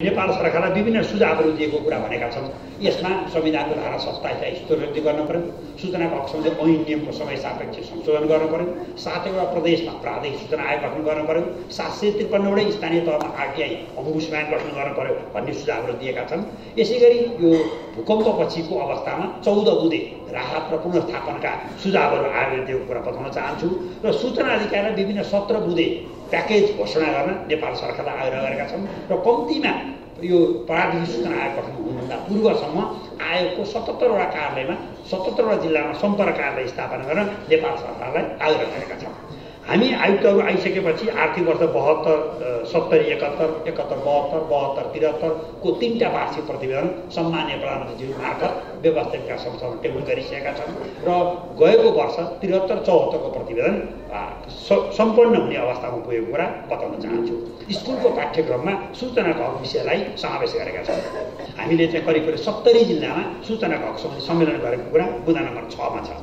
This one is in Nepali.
नेपाल सरकारलाई विभिन्न सुझावहरू दिएको कुरा भनेका छन्। यसमा संविधानको धारा सत्ताइसलाई स्थिरवृद्धि गर्न पर्यो। सूचनाको हक ऐन नियमको समय सापेक्ष संशोधन गर्न पर्यो। सातैवटा प्रदेशमा प्रादेशिक सूचना आयोग गठन गर्न पर्यो। सात सय त्रिपन्नवटै स्थानीय तहमा आरटिआई अम्बुसम्यान गठन गर्न पर्यो भन्ने सुझावहरू दिएका छन्। यसै गरी यो भूकम्पपछिको अवस्थामा चौध बुधे राहत र पुनर्स्थापनका सुझावहरू आयोगले दिएको कुरा बताउन चाहन्छु। र सूचना अधिकारलाई विभिन्न सत्र बुधे प्याकेज घोषणा गर्न नेपाल सरकारलाई आग्रह गरेका छन् र कम्तीमा यो प्राविधिक सूचना आयोग गठन हुनुभन्दा पूर्वसम्म आयोगको सतहत्तरवटा कार्यालयमा सतहत्तरवटा जिल्लामा सम्पर्क कार्यालय स्थापना गर्न नेपाल सरकारलाई आग्रह गरेका छौँ हामी आयुक्तहरू आइसकेपछि आर्थिक वर्ष बहत्तर सत्तरी एकहत्तर एकहत्तर बहत्तर बहत्तर त्रिहत्तरको तिनवटा वार्षिक प्रतिवेदन सम्मान्य प्रधानमन्त्रीज्यू मार्फत व्यवस्थापिका संस्थामा टेबल गरिसकेका छन् र गएको वर्ष त्रिहत्तर चौहत्तरको प्रतिवेदन सम्पन्न हुने अवस्थामा पुगेको कुरा बताउन चाहन्छु। स्कुलको पाठ्यक्रममा सूचनाको हक विषयलाई समावेश गरेका छौँ हामीले चाहिँ करिब करिब सत्तरी जिल्लामा सूचनाको हक सम्बन्धी सम्मेलन गरेको कुरा बुदा नम्बर छमा छ।